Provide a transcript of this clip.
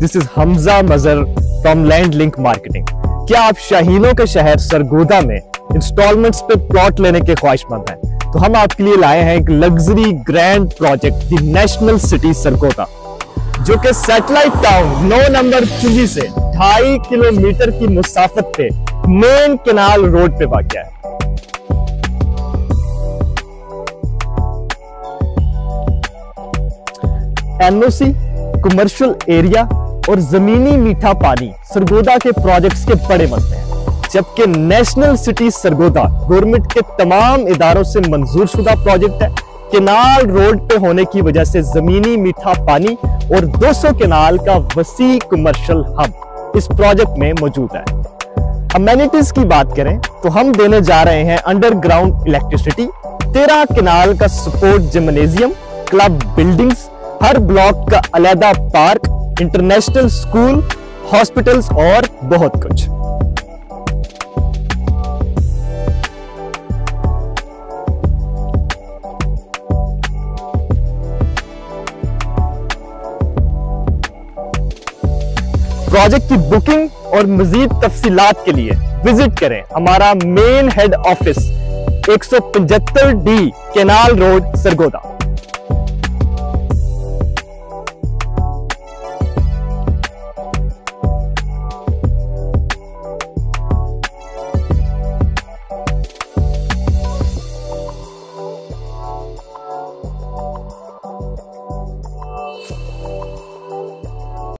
This is Hamza मजर from land link marketing क्या आप शाहीनों के शहर सरगोदा में इंस्टॉलमेंट्स पे प्लॉट लेने के ख्वाहिशमंद हैं? तो हम आपके लिए लाए हैं एक luxury grand project the national city Sargodha जो कि सैटेलाइट टाउन नौ नंबर चुंगी से ढाई किलोमीटर की मुसाफत पे मेन केनाल रोड पे वाक़ है। एनओसी कमर्शियल एरिया और जमीनी मीठा पानी सरगोदा के प्रोजेक्ट्स के बड़े मसले हैं। जबकि नेशनल सिटी सरगोदा गवर्नमेंट के तमाम इदारों से मंजूर शुदा प्रोजेक्ट है। केनाल रोड पे होने की वजह से जमीनी मीठा पानी और 200 केनाल का वसी कमर्शियल हब इस प्रोजेक्ट में मौजूद है। अमेनिटीज की बात करें तो हम देने जा रहे हैं अंडरग्राउंड इलेक्ट्रिसिटी तेरह केनाल का सपोर्ट जिमनेजियम क्लब बिल्डिंग्स हर ब्लॉक का अलहदा पार्क इंटरनेशनल स्कूल, हॉस्पिटल्स और बहुत कुछ। प्रोजेक्ट की बुकिंग और मजीद तफसीलात के लिए विज़िट करें हमारा मेन हेड ऑफ़िस, एक सौ पचहत्तर डी केनाल रोड, सरगोदा।